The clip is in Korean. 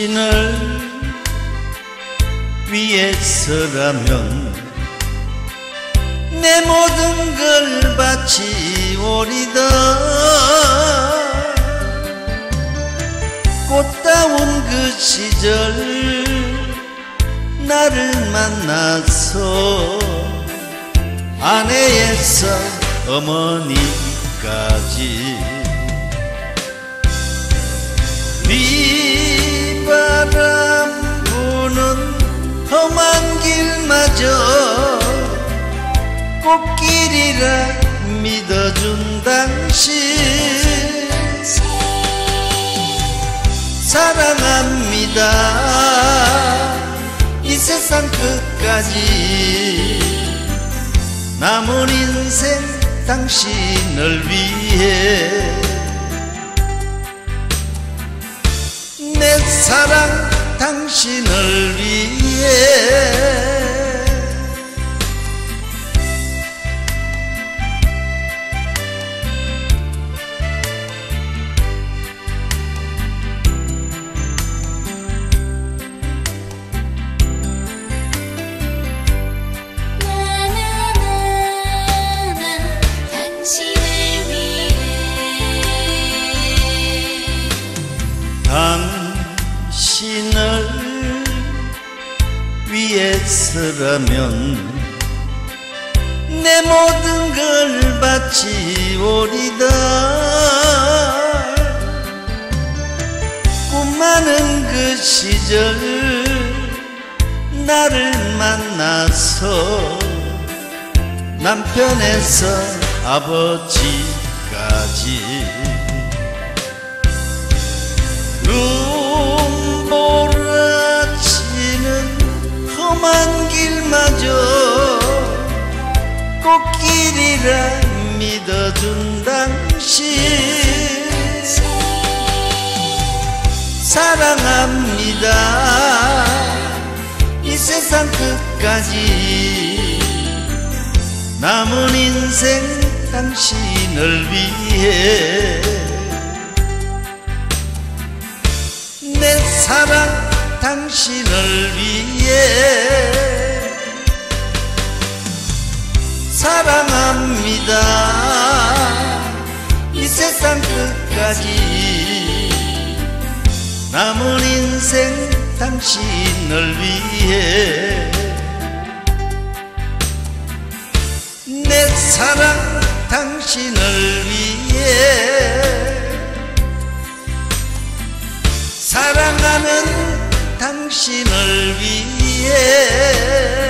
당신을 위해서라면 내 모든 걸 바치오리다. 꽃다운 그 시절 나를 만나서 아내에서 어머니까지 저 꽃길이라 믿어준 당신. 사랑합니다. 이 세상 끝까지. 남은 인생 당신을 위해. 내 사랑 당신을 위해 위해서라면 내 모든 걸 바치오리다. 꿈 많은 그 시절 나를 만나서 남편에서 아버지까지 꽃길이라 믿어준 당신. 사랑합니다. 이 세상 끝까지. 남은 인생 당신을 위해. 내 사랑 당신을 위해. 사랑 합니다. 이 세상 끝까지 남은 인생 당신을 위해 내 사랑 당신을 위해 사랑하는 당신을 위해